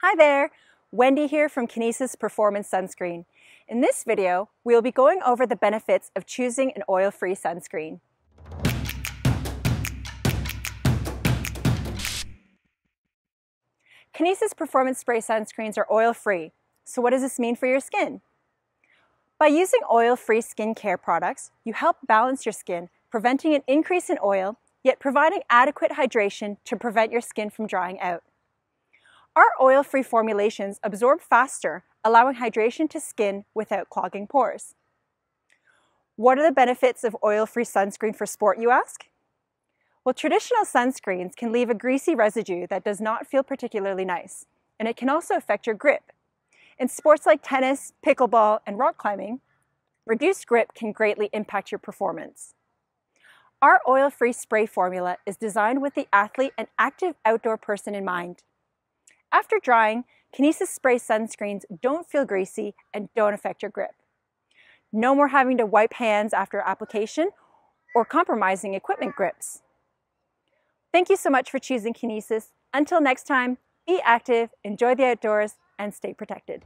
Hi there, Wendy here from Kinesys Performance Sunscreen. In this video, we will be going over the benefits of choosing an oil-free sunscreen. Kinesys Performance Spray sunscreens are oil-free, so what does this mean for your skin? By using oil-free skincare products, you help balance your skin, preventing an increase in oil, yet providing adequate hydration to prevent your skin from drying out. Our oil-free formulations absorb faster, allowing hydration to skin without clogging pores. What are the benefits of oil-free sunscreen for sport, you ask? Well, traditional sunscreens can leave a greasy residue that does not feel particularly nice, and it can also affect your grip. In sports like tennis, pickleball, and rock climbing, reduced grip can greatly impact your performance. Our oil-free spray formula is designed with the athlete and active outdoor person in mind. After drying, Kinesys spray sunscreens don't feel greasy and don't affect your grip. No more having to wipe hands after application or compromising equipment grips. Thank you so much for choosing Kinesys. Until next time, be active, enjoy the outdoors, and stay protected.